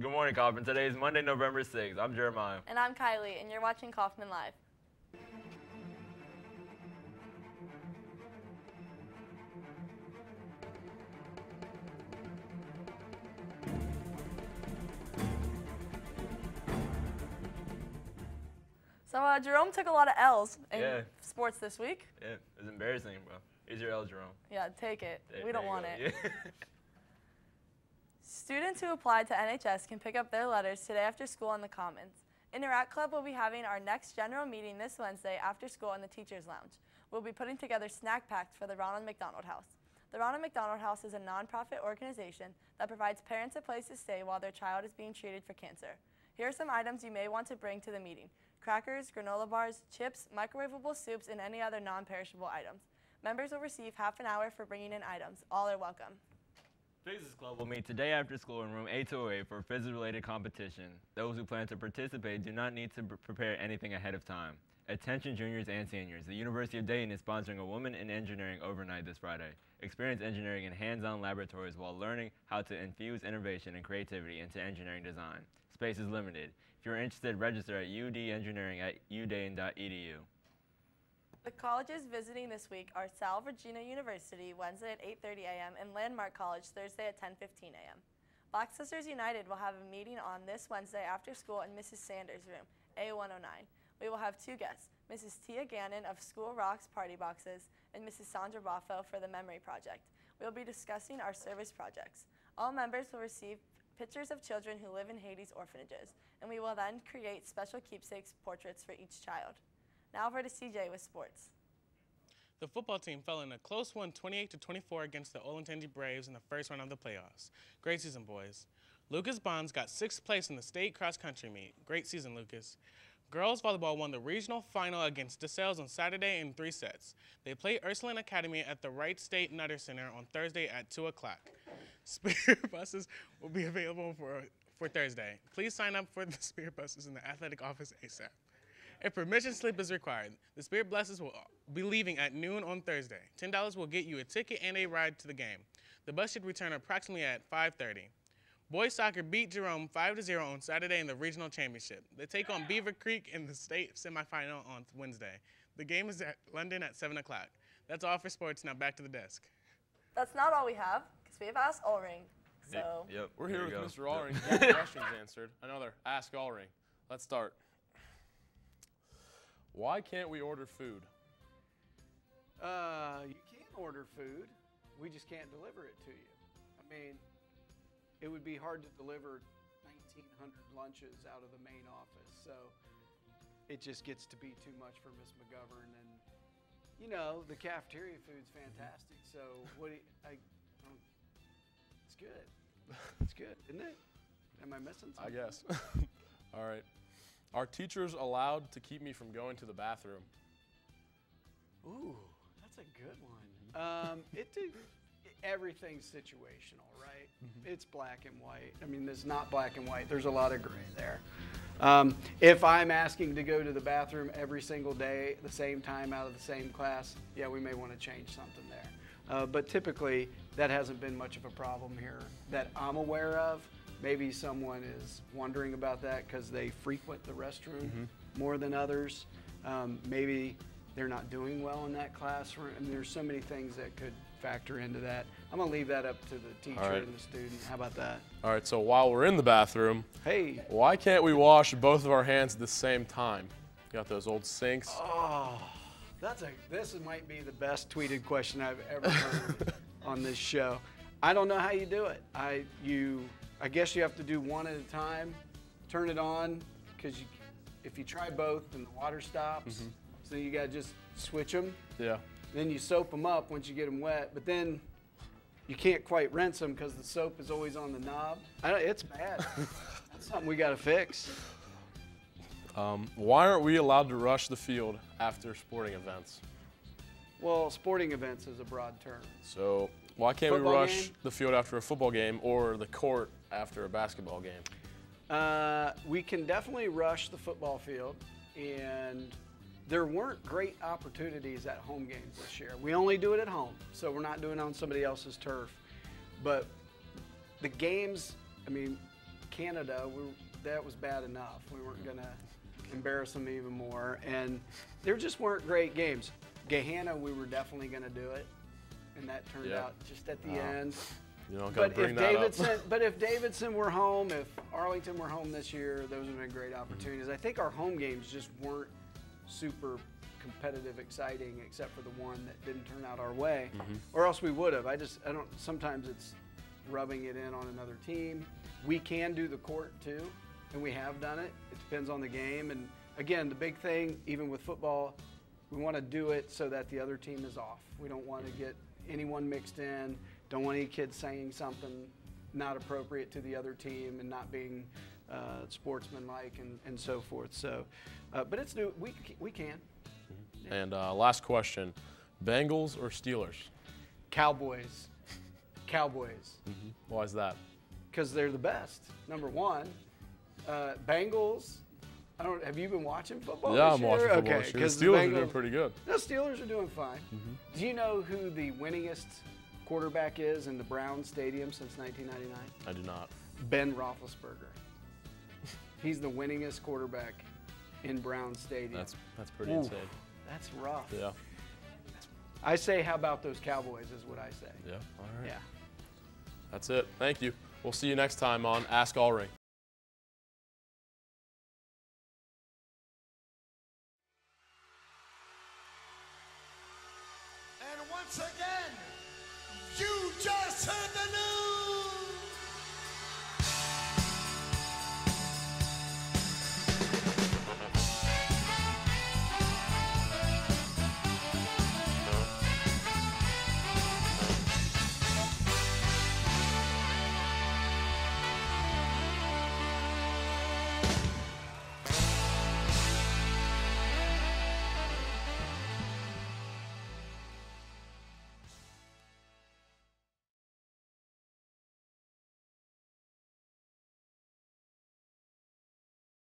Good morning, Coffman. Today is Monday, November 6th. I'm Jeremiah. And I'm Kylie, and you're watching Coffman Live. So uh, Jerome took a lot of L's in Yeah. sports this week. Yeah, it's embarrassing, bro. Here's your L, Jerome. Yeah, take it. There- we don't want go. it. Yeah. Students who applied to NHS can pick up their letters today after school in the Commons. Interact Club will be having our next general meeting this Wednesday after school in the Teachers Lounge. We'll be putting together snack packs for the Ronald McDonald House. The Ronald McDonald House is a nonprofit organization that provides parents a place to stay while their child is being treated for cancer. Here are some items you may want to bring to the meeting crackers, granola bars, chips, microwavable soups, and any other non perishable items. Members will receive half an hour for bringing in items. All are welcome. Physics Club will meet today after school in room 808 for a physics-related competition. Those who plan to participate do not need to pr- prepare anything ahead of time. Attention juniors and seniors, the University of Dayton is sponsoring a Woman in Engineering overnight this Friday. Experience engineering in hands-on laboratories while learning how to infuse innovation and creativity into engineering design. Space is limited. If you're interested, register at udengineering at udayton.edu. The colleges visiting this week are Salve Regina University Wednesday at 8:30 a.m. and Landmark College Thursday at 10:15 a.m. Black Sisters United will have a meeting on this Wednesday after school in Mrs. Sanders' room, A109. We will have two guests, Mrs. Tia Gannon of School Rocks Party Boxes and Mrs. Sandra Boffo for the Memory Project. We will be discussing our service projects. All members will receive pictures of children who live in Haiti's orphanages, and we will then create special keepsakes portraits for each child. Now over to CJ with sports. The football team fell in a close one 28 to 24 against the Olentangy Braves in the first round of the playoffs. Great season, boys. Lucas Bonds got sixth place in the state cross country meet. Great season, Lucas. Girls volleyball won the regional final against DeSales on Saturday in three sets. They play Ursuline Academy at the Wright State Nutter Center on Thursday at 2 o'clock. Spirit buses will be available for, for Thursday. Please sign up for the Spirit buses in the athletic office ASAP. A permission slip is required. The Spirit Blessers will uh, be leaving at noon on Thursday. $10 will get you a ticket and a ride to the game. The bus should return approximately at 5:30. Boys soccer beat Jerome 5-0 on Saturday in the regional championship. They take on Beavercreek in the state semifinal on Wednesday. The game is at London at 7 o'clock. That's all for sports. Now back to the desk. That's not all we have, because we have Ask Allring. So, Yep. We're there here with go. Mr. Yep. Allring. to get questions answered. Another Ask Allring. Let's start. Why can't we order food? Uh, you can order food. We just can't deliver it to you. I mean, it would be hard to deliver 1,900 lunches out of the main office. So it just gets to be too much for Miss McGovern. And, you know, the cafeteria food's fantastic. So what do you, I, um, it's good. It's good, isn't it? Am I missing something? I guess. All right. Are teachers allowed to keep me from going to the bathroom? Ooh, that's a good one. Um, it do, everything's situational, right? It's black and white. I mean, there's not black and white. There's a lot of gray there. Um, if I'm asking to go to the bathroom every single day, the same time out of the same class, yeah, we may want to change something there. Uh, but typically, that hasn't been much of a problem here that I'm aware of. Maybe someone is wondering about that because they frequent the restroom more than others. Um, maybe they're not doing well in that classroom. I mean, there's so many things that could factor into that. I'm gonna leave that up to the teacher right. and the student. How about that? All right. So while we're in the bathroom, Hey, why can't we wash both of our hands at the same time? You got those old sinks. oh, that's a. This might be the best tweeted question I've ever heard on this show. I don't know how you do it. I you. I guess you have to do one at a time. Turn it on because you, if you try both, then the water stops. So you gotta just switch them. Yeah. Then you soap them up once you get them wet, but then you can't quite rinse them because the soap is always on the knob. I don't, it's bad. That's something we got to fix. Um, why aren't we allowed to rush the field after sporting events? Well, sporting events is a broad term. So why can't Football we rush game? the field after a football game or the court after a basketball game? Uh, we can definitely rush the football field, and there weren't great opportunities at home games this year. We only do it at home, so we're not doing it on somebody else's turf. But the games, I mean, Gahanna, we, that was bad enough. We weren't going to embarrass them even more. And there just weren't great games. Gahanna, we were definitely going to do it. And that turned Yeah. out just at the Wow. end. You But bring if Davidson, but if Davidson were home, if Arlington were home this year, those would have been great opportunities. I think our home games just weren't super competitive, exciting, except for the one that didn't turn out our way, or else we would have. I just, I don't. Sometimes it's rubbing it in on another team. We can do the court too, and we have done it. It depends on the game. And again, the big thing, even with football, we want to do it so that the other team is off. We don't want to get anyone mixed in. Don't want any kids saying something not appropriate to the other team and not being uh, sportsmanlike and, and so forth. So, uh, but it's new. We we can. And uh, last question: Bengals or Steelers? Cowboys, Cowboys, Why is that? because they're the best. Number one, uh, Bengals. I don't. Have you been watching football? yeah, I'm watching football. Okay, this year. The Steelers are Bengals- doing pretty good. The Steelers are doing fine. Mm-hmm. Do you know who the winningest quarterback is in the Browns Stadium since 1999? I do not. Ben Roethlisberger. He's the winningest quarterback in Brown Stadium. That's that's pretty Ooh, insane. That's rough. Yeah. I say, how about those Cowboys? Is what I say. Yeah. All right. Yeah. That's it. Thank you. We'll see you next time on Ask Allring. once again, you just heard the news.